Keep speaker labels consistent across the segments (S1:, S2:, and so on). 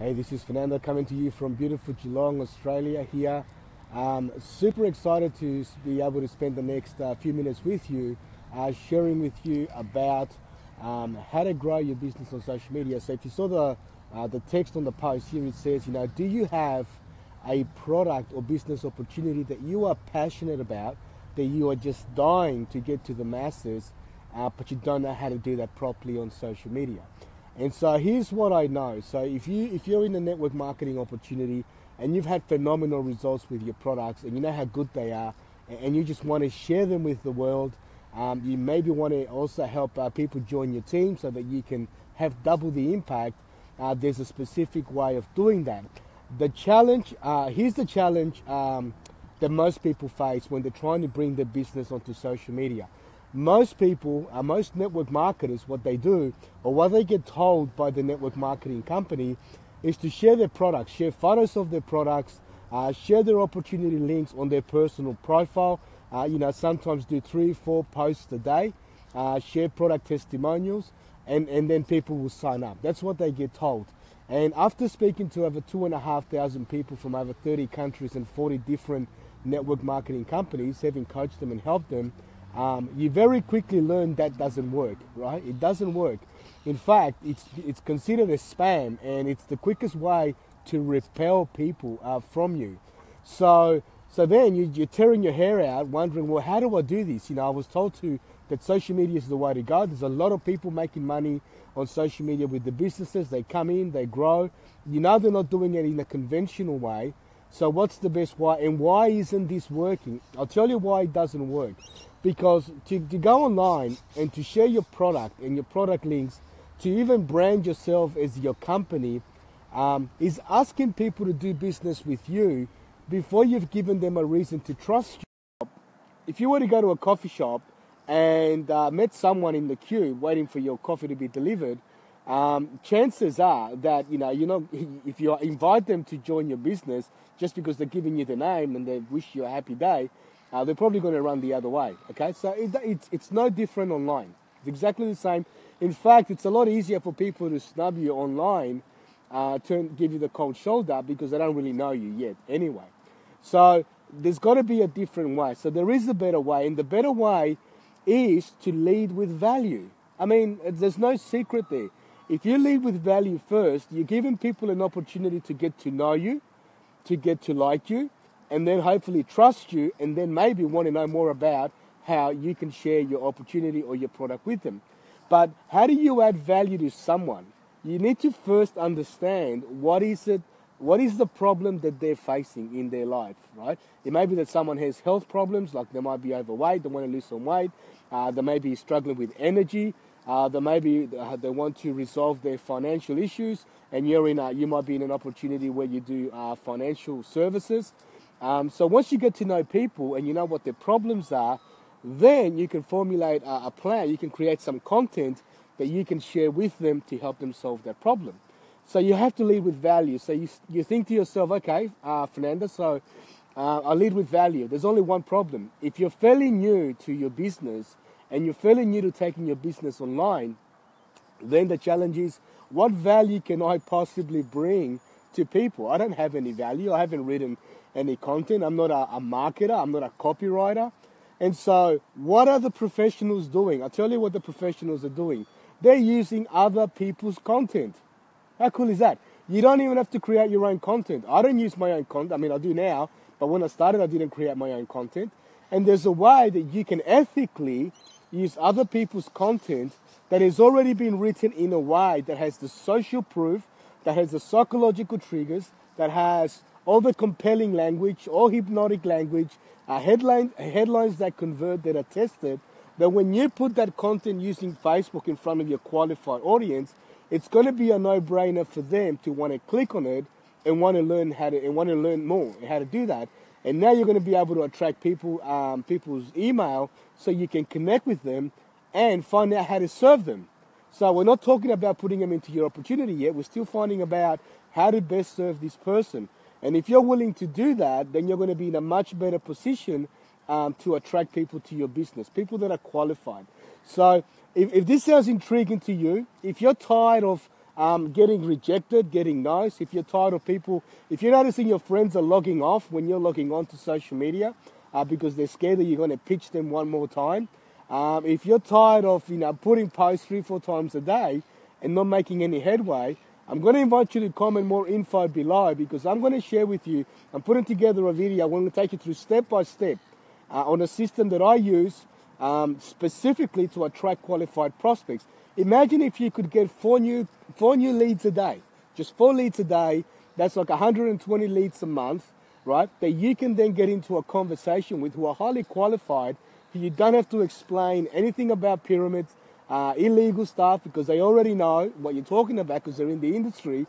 S1: Hey, this is Fernando coming to you from beautiful Geelong, Australia here. Um, super excited to be able to spend the next uh, few minutes with you, uh, sharing with you about um, how to grow your business on social media. So if you saw the, uh, the text on the post here, it says, you know, do you have a product or business opportunity that you are passionate about, that you are just dying to get to the masses, uh, but you don't know how to do that properly on social media? And so here's what I know. So if you if you're in a network marketing opportunity and you've had phenomenal results with your products and you know how good they are and you just want to share them with the world, um, you maybe want to also help uh, people join your team so that you can have double the impact. Uh, there's a specific way of doing that. The challenge, uh, here's the challenge um, that most people face when they're trying to bring their business onto social media most people, uh, most network marketers, what they do, or what they get told by the network marketing company, is to share their products, share photos of their products, uh, share their opportunity links on their personal profile. Uh, you know, sometimes do three, four posts a day, uh, share product testimonials, and, and then people will sign up. That's what they get told. And after speaking to over two and a half thousand people from over 30 countries and 40 different network marketing companies, having coached them and helped them, um, you very quickly learn that doesn't work, right? It doesn't work. In fact, it's it's considered a spam, and it's the quickest way to repel people uh, from you. So so then you, you're tearing your hair out, wondering, well, how do I do this? You know, I was told to that social media is the way to go. There's a lot of people making money on social media with the businesses. They come in, they grow. You know, they're not doing it in a conventional way. So what's the best way? And why isn't this working? I'll tell you why it doesn't work because to, to go online and to share your product and your product links to even brand yourself as your company um, is asking people to do business with you before you've given them a reason to trust you. If you were to go to a coffee shop and uh, met someone in the queue waiting for your coffee to be delivered, um, chances are that you know you know if you invite them to join your business just because they're giving you the name and they wish you a happy day, uh, they're probably going to run the other way. Okay, so it, it's, it's no different online. It's exactly the same. In fact, it's a lot easier for people to snub you online, uh, to give you the cold shoulder because they don't really know you yet anyway. So there's got to be a different way. So there is a better way, and the better way is to lead with value. I mean, there's no secret there. If you lead with value first, you're giving people an opportunity to get to know you, to get to like you, and then hopefully trust you and then maybe want to know more about how you can share your opportunity or your product with them. But how do you add value to someone? You need to first understand what is it what is the problem that they're facing in their life, right? It may be that someone has health problems, like they might be overweight, they want to lose some weight, uh, they may be struggling with energy, uh, they may be uh, they want to resolve their financial issues, and you're in a, you might be in an opportunity where you do uh, financial services. Um, so once you get to know people and you know what their problems are, then you can formulate a, a, plan. You can create some content that you can share with them to help them solve that problem. So you have to lead with value. So you, you think to yourself, okay, uh, Fernando, so uh, I lead with value. There's only one problem. If you're fairly new to your business and you're fairly new to taking your business online, then the challenge is what value can I possibly bring to people? I don't have any value. I haven't written any content. I'm not a, a marketer. I'm not a copywriter. And so, what are the professionals doing? I'll tell you what the professionals are doing. They're using other people's content. How cool is that? You don't even have to create your own content. I don't use my own content. I mean, I do now, but when I started, I didn't create my own content. And there's a way that you can ethically use other people's content that has already been written in a way that has the social proof, that has the psychological triggers, that has all the compelling language, all hypnotic language, uh, headline, headlines that convert, that are tested, that when you put that content using Facebook in front of your qualified audience, it's going to be a no-brainer for them to want to click on it and want to learn how to and want to learn more and how to do that. And now you're going to be able to attract people, um, people's email, so you can connect with them and find out how to serve them. So we're not talking about putting them into your opportunity yet. We're still finding about how to best serve this person. And if you're willing to do that, then you're going to be in a much better position um, to attract people to your business, people that are qualified. So if, if this sounds intriguing to you, if you're tired of um, getting rejected, getting no's, if you're tired of people, if you're noticing your friends are logging off when you're logging on to social media uh, because they're scared that you're going to pitch them one more time, um, if you're tired of you know putting posts three, four times a day and not making any headway, I'm going to invite you to comment more info below because I'm going to share with you. I'm putting together a video. I'm going to take you through step by step uh, on a system that I use um, specifically to attract qualified prospects. Imagine if you could get four new four new leads a day, just four leads a day. That's like 120 leads a month, right? That you can then get into a conversation with who are highly qualified. You don't have to explain anything about pyramids uh, illegal stuff because they already know what you're talking about because they're in the industry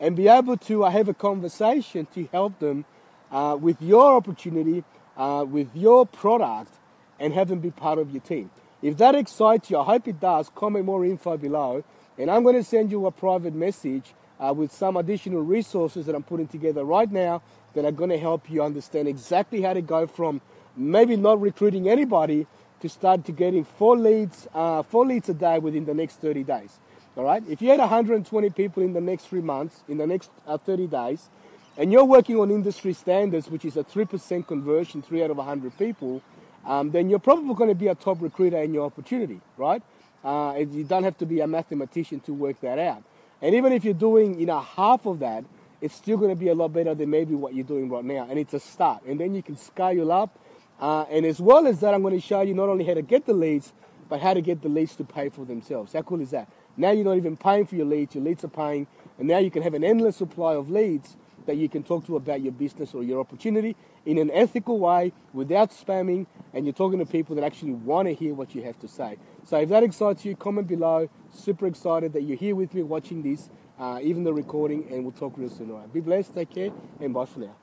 S1: and be able to uh, have a conversation to help them uh, with your opportunity, uh, with your product, and have them be part of your team. If that excites you, I hope it does, comment more info below. And I'm going to send you a private message uh, with some additional resources that I'm putting together right now that are going to help you understand exactly how to go from maybe not recruiting anybody to start to getting four leads, uh, four leads a day within the next 30 days. All right. If you had 120 people in the next three months, in the next uh, 30 days, and you're working on industry standards, which is a 3% conversion, three out of 100 people, um, then you're probably going to be a top recruiter in your opportunity, right? Uh, you don't have to be a mathematician to work that out. And even if you're doing, you know, half of that, it's still going to be a lot better than maybe what you're doing right now. And it's a start. And then you can scale up uh, and as well as that, I'm going to show you not only how to get the leads, but how to get the leads to pay for themselves. How cool is that? Now you're not even paying for your leads, your leads are paying, and now you can have an endless supply of leads that you can talk to about your business or your opportunity in an ethical way without spamming, and you're talking to people that actually want to hear what you have to say. So if that excites you, comment below. Super excited that you're here with me watching this, uh, even the recording, and we'll talk real soon. All right. Be blessed, take care, and bye for now.